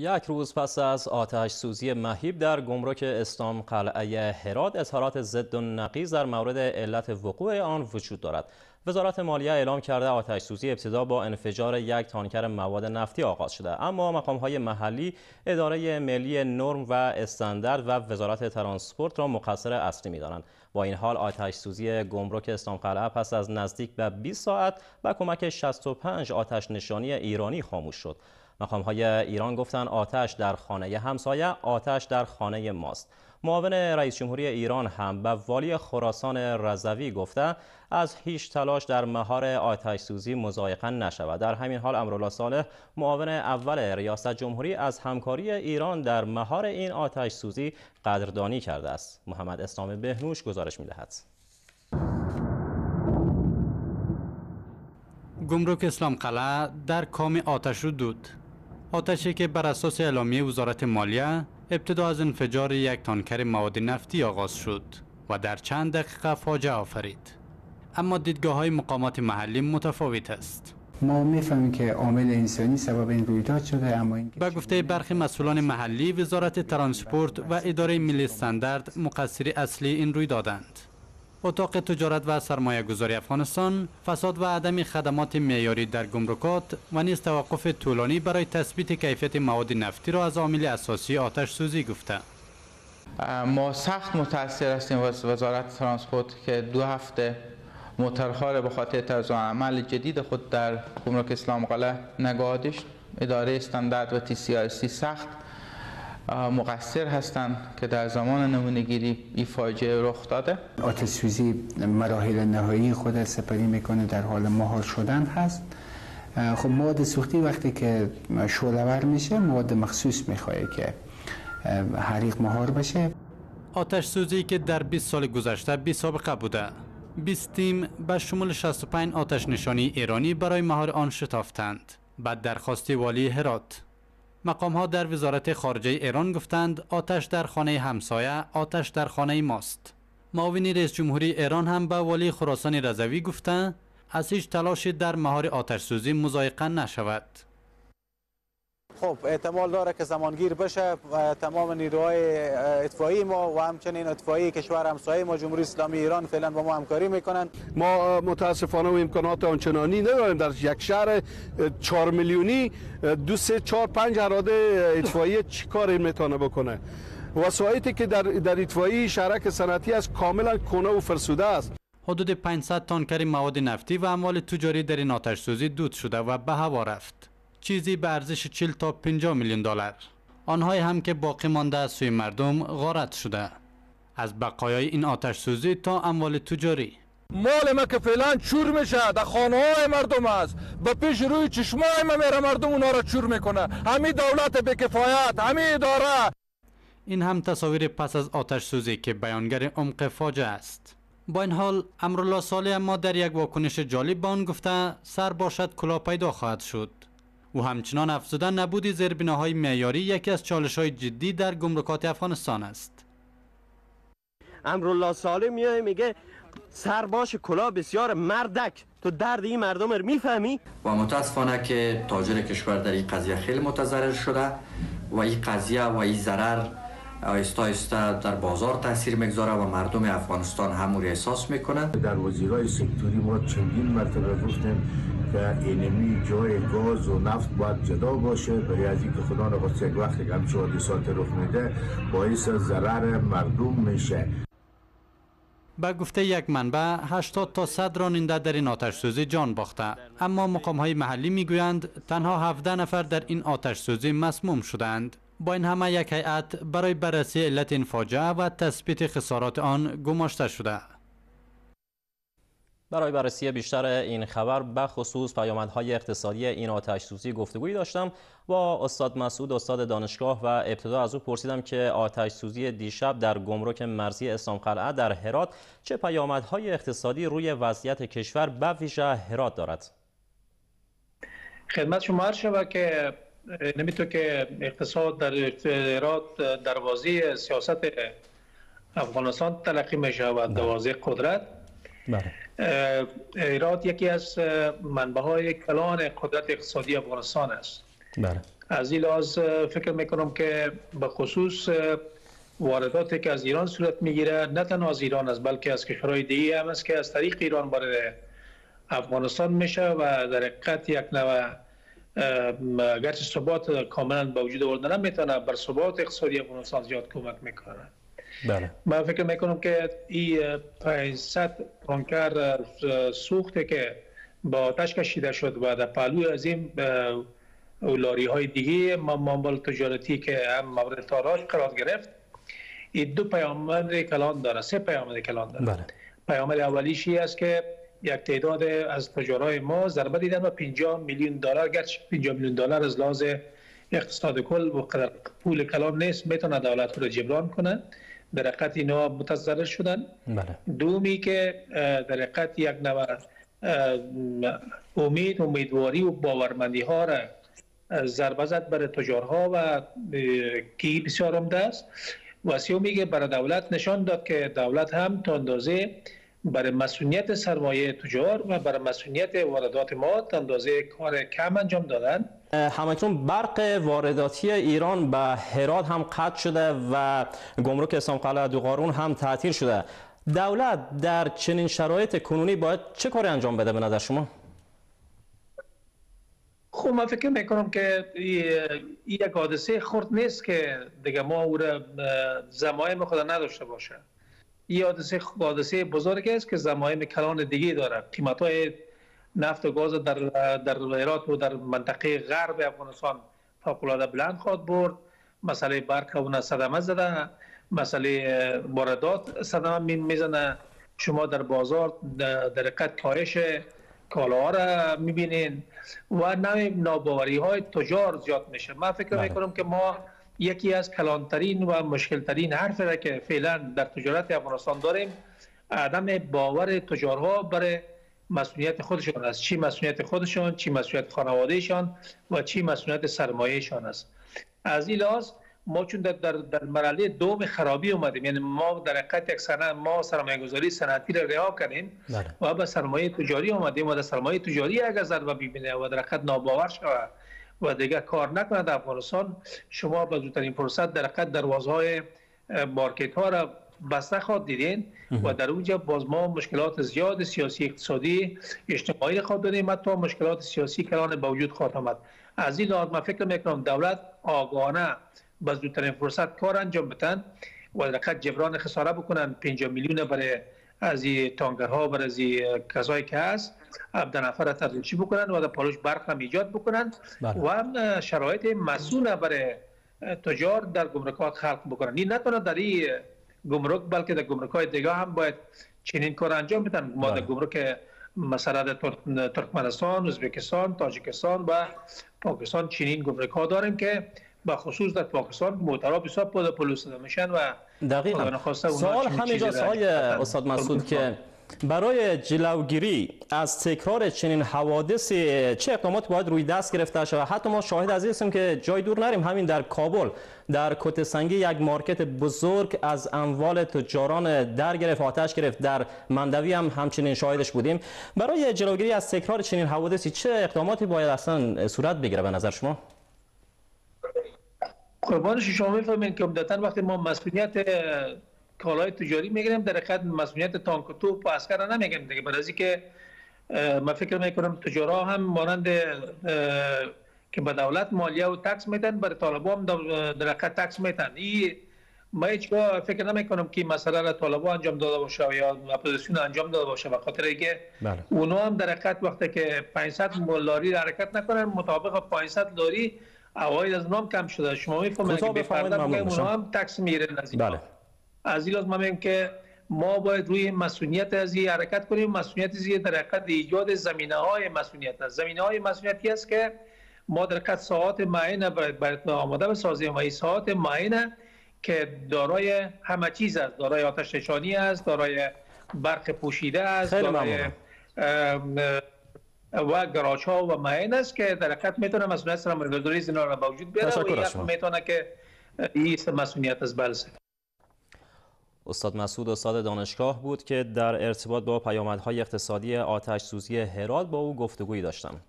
یک روز پس از آتش سوزی مهیب در گمرک اسلام قلعه هرات اظهارات ضد و نقیض در مورد علت وقوع آن وجود دارد. وزارت مالیه اعلام کرده آتش سوزی ابتدا با انفجار یک تانکر مواد نفتی آغاز شده اما مقام های محلی اداره ملی نرم و استاندارد و وزارت ترانسپورت را مقصر اصلی می‌دانند. با این حال آتش سوزی گمرک اسلام قلعه پس از نزدیک به 20 ساعت و کمک 65 آتش نشانی ایرانی خاموش شد. مقام های ایران گفتند آتش در خانه همسایه آتش در خانه ماست. معاون رئیس جمهوری ایران هم به والی خراسان رضوی گفته از هیچ تلاش در مهار آتش سوزی مزایقه نشود. در همین حال امرالله صالح معاون اول ریاست جمهوری از همکاری ایران در مهار این آتش سوزی قدردانی کرده است. محمد اسلام بهنوش گزارش می‌دهد. گمرک اسلام قلعه در کام آتش رو دود. آتشی که بر اساس اعلامیه وزارت مالیه ابتدا از انفجار یک تانکر مواد نفتی آغاز شد و در چند دقیقه فاجعه آفرید. اما دیدگاه های مقامات محلی متفاوت است. ما می‌فهمیم که عامل انسانی سبب این رویداد شده اما این به گفته برخی مسئولان محلی وزارت ترانسپورت و اداره ملی استاندارد مقصری اصلی این رویدادند. اتاق تجارت و سرمایه گذاری افغانستان فساد و عدم خدمات معیاری در گمرکات و نیز توقف طولانی برای تثبیت کیفیت مواد نفتی را از عامل اساسی آتش سوزی گفته. ما سخت متاثر هستیم وزارت ترانسپورت که دو هفته موترها را به خاطر طرز عمل جدید خود در گمرک اسلام قلعه نگاه داشت. اداره استاندارد و تی سی سخت مقصر هستند که در زمان نمونهگیری این فاجعه رخ داده. آتش سوزی مراحل نهایی خود سپری می‌کنه در حال مهار شدن هست. خب مواد سوختی وقتی که شعله‌ور میشه مواد مخصوص می‌خواه که حریق مهار بشه. آتش سوزی که در 20 سال گذشته بی سابقه بوده. 20 تیم به شمول 65 آتش نشانی ایرانی برای مهار آن شتافتند. بعد درخواست والی هرات. مقام ها در وزارت خارجه ایران گفتند آتش در خانه همسایه آتش در خانه ماست. معاون رئیس جمهوری ایران هم به والی خراسان رضوی گفته از هیچ تلاشی در مهار آتش سوزی مزایقه نشود. خب احتمال داره که زمانگیر بشه و تمام نیروهای اطفایی ما و همچنین اطفایی کشور همسایه ما جمهوری اسلامی ایران فعلا با ما همکاری می‌کنند ما متاسفانه و امکانات آنچنانی نداریم. در یک شهر 4 میلیونی دو سه چهار پنج اراده اطفایی چی کار می‌تونه بکنه؟ وسایتی که در در اطفایی شهرک صنعتی از کاملا کنه و فرسوده است. حدود 500 تانکر مواد نفتی و اموال تجاری در این آتش سوزی دود شده و به هوا رفت. چیزی به ارزش 40 تا 50 میلیون دلار. آنهایی هم که باقی مانده از سوی مردم غارت شده. از بقایای این آتش سوزی تا اموال تجاری. مال ما که فعلا چور میشه در خانه های مردم است. به پیش روی چشمای ما میره مردم اونا را چور می‌کنه. همین دولت به کفایت همین اداره. این هم تصاویر پس از آتش سوزی که بیانگر عمق فاجعه است. با این حال امرالله صالح اما در یک واکنش جالب به آن گفته سر باشد کلا پیدا خواهد شد. و همچنان افزودن نبودی زیربناهای معیاری یکی از چالش های جدی در گمرکات افغانستان است. امرالله صالح میای میگه سر باش کلا بسیار مردک. تو درد این مردم رو می‌فهمی؟ و متاسفانه که تاجر کشور در این قضیه خیلی متضرر شده و این قضیه و این ضرر آیستا آیستا در بازار تاثیر می‌گذاره و مردم افغانستان همون احساس می‌کنند در وزیرای سکتوری ما چندین مرتبه گفتیم که اینمی جای گاز و نفت باید جدا باشه برای از اینکه خدا نخواست یک وقتی که همچه حادثات رخ میده باعث ضرر مردم میشه. به گفته یک منبع 80 تا 100 راننده در این آتش سوزی جان باخته. اما مقام های محلی می‌گویند تنها 17 نفر در این آتش سوزی مسموم شدند با این همه یک هیئت برای بررسی علت این فاجعه و تثبیت خسارات آن گماشته شده. برای بررسی بیشتر این خبر به خصوص پیامدهای اقتصادی این آتش سوزی گفتگویی داشتم با استاد مسعود استاد دانشگاه و ابتدا از او پرسیدم که آتش سوزی دیشب در گمرک مرزی اسلام قلعه در هرات چه پیامدهای اقتصادی روی وضعیت کشور به ویژه هرات دارد؟ خدمت شما عرض شود که نمیتون که اقتصاد در هرات در بازی سیاست افغانستان تلقی می شود دوازه قدرت. بله. ایراد یکی از منبع های کلان قدرت اقتصادی افغانستان است بله. از این لحاظ فکر می‌کنم که به خصوص وارداتی که از ایران صورت می‌گیره نه تنها از ایران است بلکه از کشورهای دیگه هم است که از طریق ایران وارد افغانستان میشه و در حقیقت یک نوع گرچه ثبات کاملا به وجود آورده نمی‌تونه بر ثبات اقتصادی افغانستان زیاد کمک می‌کنه بله من فکر می‌کنم که این 500 تانکر سوخته که با آتش کشیده شد و در پهلوی از این لاری های دیگه مامبال تجارتی که هم مورد تاراج قرار گرفت. این دو پیامد کلان داره سه پیامد کلان داره. بله. پیامد اولیش است که یک تعداد از تجارای ما ضربه دیدن و 50 میلیون دلار گرچه 50 میلیون دلار از لحاظ اقتصاد کل و پول کلان نیست می‌تونه دولت رو جبران کنه. در حقیقت اینا متضرر شدن بله. دومی که در حقیقت یک نوع امید امیدواری و باورمندی ها را ضربه زد برای تجارها و کی بسیار عمده است و سیومی که برای دولت نشان داد که دولت هم تا اندازه برای مسئولیت سرمایه تجار و برای مسئولیت واردات ما اندازه کار کم انجام دادن. همکنون برق وارداتی ایران به هرات هم قطع شده و گمرک اسلام قلعه دوغارون هم تعطیل شده. دولت در چنین شرایط کنونی باید چه کاری انجام بده به نظر شما؟ خب من فکر می‌کنم که این یک حادثه خورد نیست که دیگه ما او را زمایم خود نداشته باشه. این حادثه حادثه بزرگ است که زمایم کلان دیگه داره قیمت های نفت و گاز در در هرات و در منطقه غرب افغانستان فوق العاده بلند خواهد برد. مسئله برق اون صدمه زده مسئله واردات صدمه می‌زنه. شما در بازار در حقیقت کاهش کالاها را می‌بینین و نوع ناباوری های تجار زیاد میشه. من فکر بله. می‌کنم که ما یکی از کلانترین و مشکلترین حرفی را که فعلا در تجارت افغانستان داریم عدم باور تجارها برای مسئولیت خودشان است. چی مسئولیت خودشان چی مسئولیت خانوادهشان و چی مسئولیت سرمایهشان است. از این لحاظ ما چون در, در, در مرحله دوم خرابی اومدیم یعنی ما در حقیقت یک سنه ما سرمایه گذاری صنعتی را رها کردیم بله. و به سرمایه تجاری اومدیم و در سرمایه تجاری اگر ضربه ببینه و در حقیقت ناباور شود. و دیگه کار نکنه در افغانستان شما به زودترین فرصت در حقیقت دروازه های مارکت ها را بسته خواهد دیدین و در اونجا باز ما مشکلات زیاد سیاسی اقتصادی اجتماعی خواهد داریم. حتی مشکلات سیاسی کلان به وجود خواهد آمد. از این لحاظ من فکر می‌کنم دولت آگاهانه به زودترین فرصت کار انجام بدن و در جبران خساره بکنن 50 میلیون برای از این تانکرها برای از کسایی که هست 17 نفر ترجیح بکنن و در پالوش برق هم ایجاد بکنن بله. و هم شرایط مسئول برای تجار در گمرکات خلق بکنن این نتونه در این گمرک بلکه در گمرک های دیگه هم باید چنین کار انجام بدن ما در بله. گمرک مثلا در ترک- ترکمنستان، ازبکستان، تاجیکستان و پاکستان چنین گمرک ها داریم که به خصوص در پاکستان بسیار پود پلوس داده میشن و دقیقا. سوال همینجاست آقای انجام استاد. مسعود که برای جلوگیری از تکرار چنین حوادث چه اقدامات باید روی دست گرفته شود؟ حتی ما شاهد از این هستیم که جای دور نریم. همین در کابل در کت سنگی یک مارکت بزرگ از اموال تجاران در گرفت آتش گرفت. در مندوی هم همچنین شاهدش بودیم. برای جلوگیری از تکرار چنین حوادثی چه اقداماتی باید اصلا صورت بگیره به نظر شما؟ قربانش شما می‌فهمین که عمدتا وقتی ما مسئولیت کالای تجاری می‌گیریم در حقیقت مسئولیت تانک و توپ و اسکر را نمی‌گیریم دیگه برای که اه، من فکر می‌کنم تجارا هم مانند که به دولت مالیه و tax میدن برای طالبا هم در- حقیقت tax میدن این ما هیچگاه فکر نمی‌کنم که این مسئله را طالبا انجام داده باشه یا اپوزیسیون انجام داده باشه به خاطر اینکه بله. اونا هم در حقیقت وقتی که 500 لاری را حرکت نکنن مطابق 500 لاری عواید از اونا کم شده. شما می‌فهمید که بفرمایید،. اونا هم tax می‌گیرن از این بله. از این لازم میگم که ما باید روی مسئولیت از این حرکت کنیم. مسئولیت از در حقیقت ایجاد زمینه های مسئولیت است. زمینه های مسئولیتی است که ما در حقیقت ساعات معینه باید باید آماده بسازیم و این ساعات معینه که دارای همه چیز است. دارای آتش نشانی است دارای برق پوشیده است دارای و گراج ها و معین است که در حقیقت می‌تونه مسئولیت سرمایه‌گذاری اینا را به وجود بیاره و. می‌تونه که این مسئولیت از بله استاد مسعود استاد دانشگاه بود که در ارتباط با پیامدهای اقتصادی آتش سوزی هرات با او گفتگویی داشتم